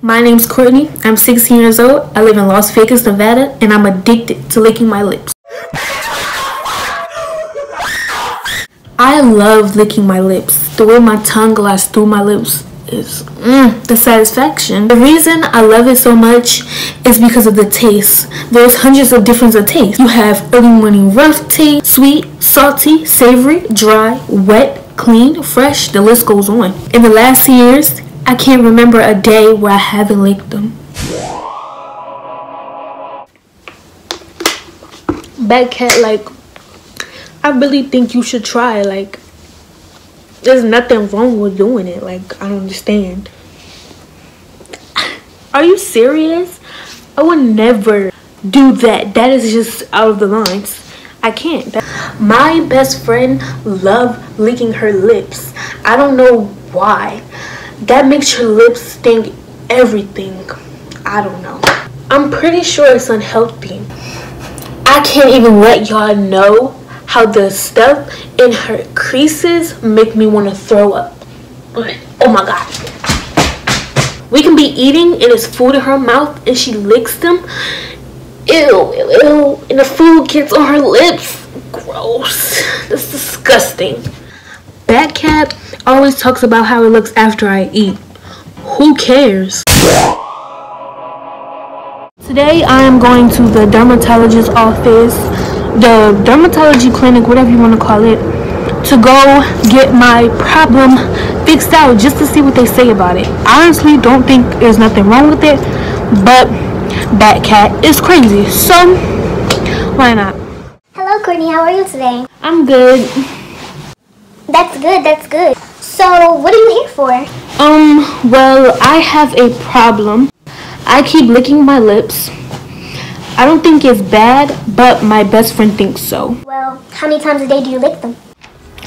My name's Kortney. I'm 16 years old. I live in Las Vegas, Nevada, and I'm addicted to licking my lips. I love licking my lips. The way my tongue glides through my lips is mm, the satisfaction. The reason I love it so much is because of the taste. There's hundreds of different of taste. You have early morning rough taste, sweet, salty, savory, dry, wet, clean, fresh, the list goes on. In the last years, I can't remember a day where I haven't licked them. Bad cat, like, I really think you should try, like, there's nothing wrong with doing it. Like, I don't understand. Are you serious? I would never do that. That is just out of the lines. I can't. My best friend love licking her lips. I don't know why. That makes your lips stink everything. I don't know. I'm pretty sure it's unhealthy. I can't even let y'all know how the stuff in her creases make me want to throw up. Oh my god. We can be eating and it's food in her mouth and she licks them. Ew, ew, ew. And the food gets on her lips. Gross. That's disgusting. Bat Cat always talks about how it looks after I eat. Who cares? Today I am going to the dermatologist's office the dermatology clinic, whatever you want to call it, to go get my problem fixed out just to see what they say about it. Honestly don't think there's nothing wrong with it, but that cat is crazy. So, why not? Hello, Kortney. How are you today? I'm good. That's good. That's good. So, what are you here for? Um, well, I have a problem. I keep licking my lips I don't think it's bad, but my best friend thinks so. Well, how many times a day do you lick them?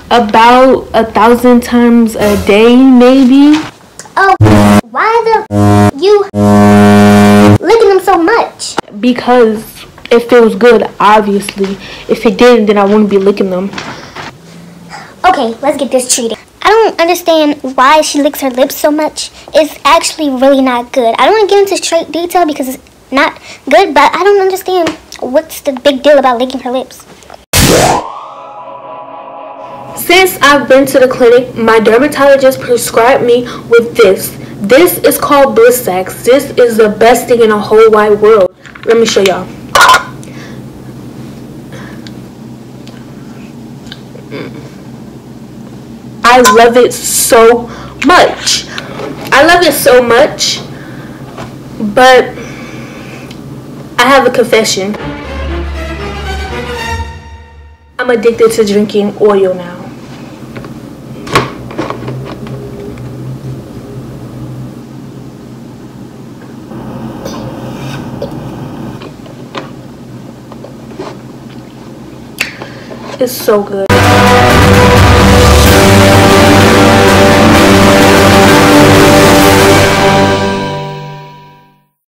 About a thousand times a day, maybe. Oh, why the you licking them so much? Because it feels good, obviously. If it didn't, then I wouldn't be licking them. Okay, let's get this treated. Don't understand why she licks her lips so much. It's actually really not good. I don't want to get into straight detail because it's not good, but I don't understand what's the big deal about licking her lips. Since I've been to the clinic, my dermatologist prescribed me with this. This is called Blistex. This is the best thing in the whole wide world. Let me show y'all. I love it so much. I love it so much, but I have a confession. I'm addicted to drinking oil now. It's so good.